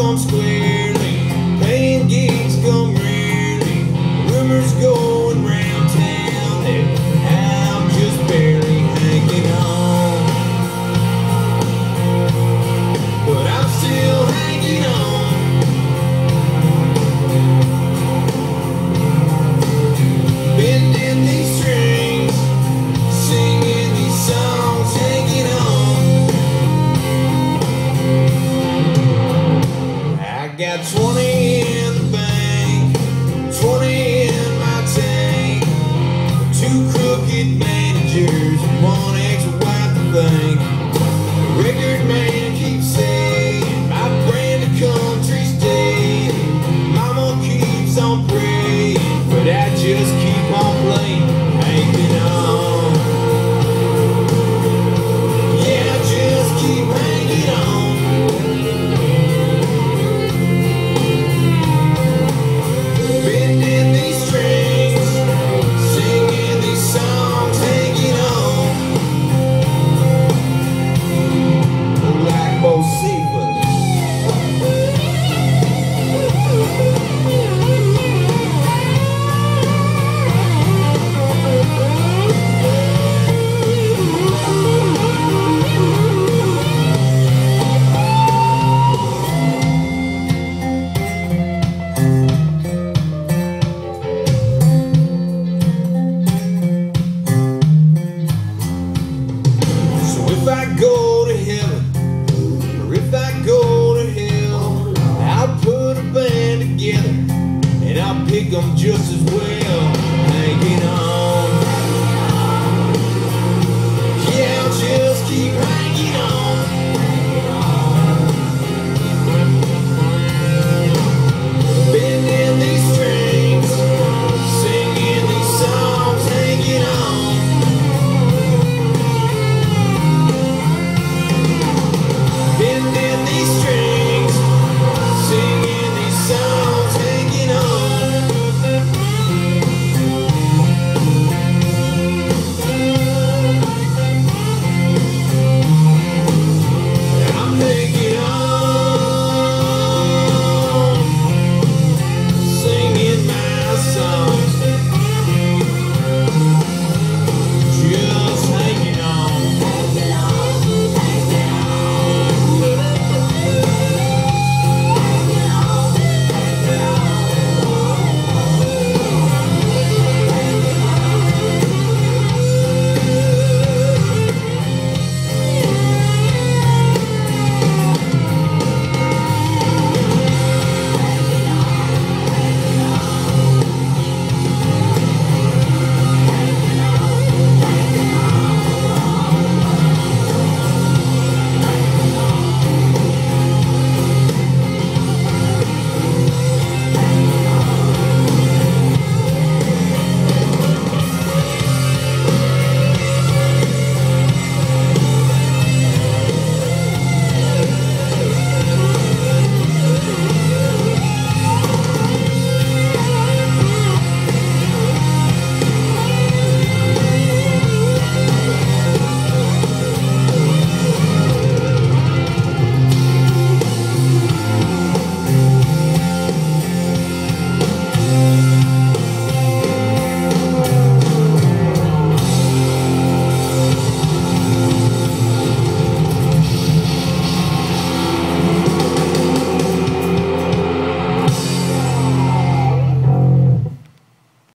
gonna squeeze. Pick 'em just as well.